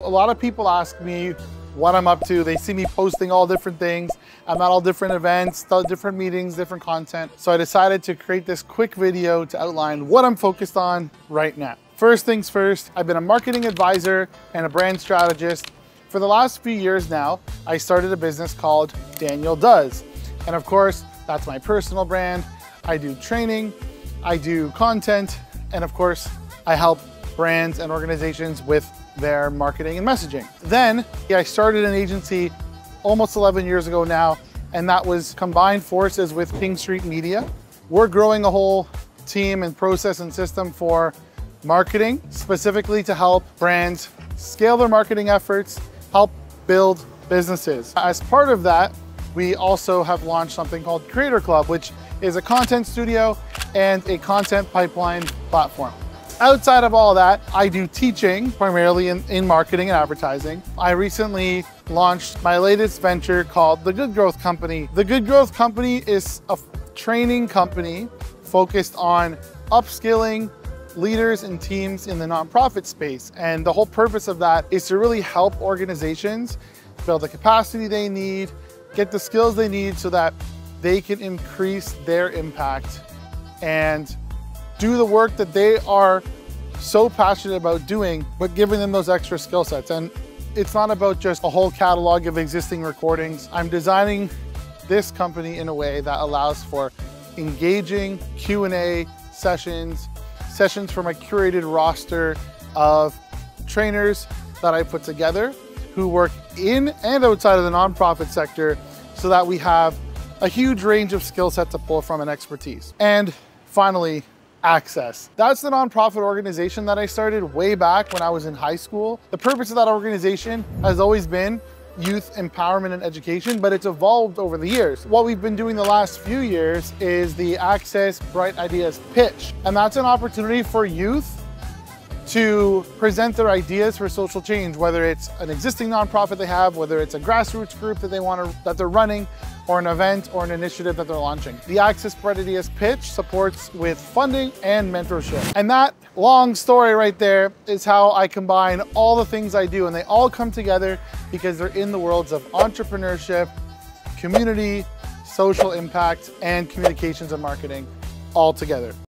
A lot of people ask me what I'm up to. They see me posting all different things. I'm at all different events, different meetings, different content. So I decided to create this quick video to outline what I'm focused on right now. First things first, I've been a marketing advisor and a brand strategist. For the last few years now, I started a business called Daniel Does. And of course, that's my personal brand. I do training, I do content, and of course, I help brands and organizations with their marketing and messaging. Then I started an agency almost 11 years ago now, and that was combined forces with King Street Media. We're growing a whole team and process and system for marketing, specifically to help brands scale their marketing efforts, help build businesses. As part of that, we also have launched something called Creator Club, which is a content studio and a content pipeline platform. Outside of all that, I do teaching primarily in, in marketing and advertising. I recently launched my latest venture called The Good Growth Company. The Good Growth Company is a training company focused on upskilling leaders and teams in the nonprofit space. And the whole purpose of that is to really help organizations build the capacity they need, get the skills they need so that they can increase their impact and do the work that they are so passionate about doing, but giving them those extra skill sets. And it's not about just a whole catalog of existing recordings. I'm designing this company in a way that allows for engaging Q&A sessions, sessions from a curated roster of trainers that I put together who work in and outside of the nonprofit sector so that we have a huge range of skill sets to pull from and expertise. And finally, Access. That's the nonprofit organization that I started way back when I was in high school. The purpose of that organization has always been youth empowerment and education, but it's evolved over the years. What we've been doing the last few years is the Access Bright Ideas pitch. And that's an opportunity for youth to present their ideas for social change, whether it's an existing nonprofit they have, whether it's a grassroots group that they want to, that they're running, or an event or an initiative that they're launching. The Access Bright Ideas pitch supports with funding and mentorship. And that long story right there is how I combine all the things I do and they all come together because they're in the worlds of entrepreneurship, community, social impact, and communications and marketing all together.